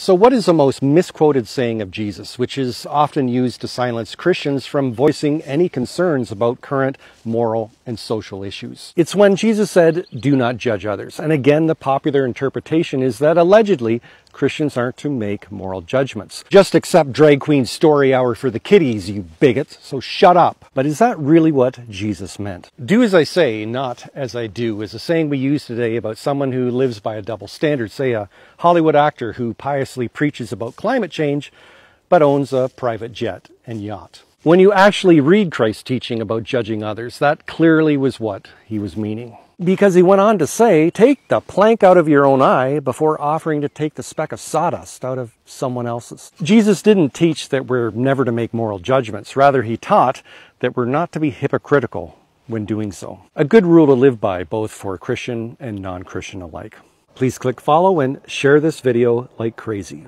So, what is the most misquoted saying of Jesus, which is often used to silence Christians from voicing any concerns about current moral and social issues? It's when Jesus said, Do not judge others. And again, the popular interpretation is that allegedly Christians aren't to make moral judgments. Just accept drag queen story hour for the kiddies, you bigots, so shut up. But is that really what Jesus meant? Do as I say, not as I do, is a saying we use today about someone who lives by a double standard, say a Hollywood actor who piously preaches about climate change, but owns a private jet and yacht. When you actually read Christ's teaching about judging others, that clearly was what he was meaning because he went on to say, Take the plank out of your own eye before offering to take the speck of sawdust out of someone else's. Jesus didn't teach that we're never to make moral judgments. Rather, he taught that we're not to be hypocritical when doing so. A good rule to live by, both for Christian and non Christian alike. Please click follow and share this video like crazy.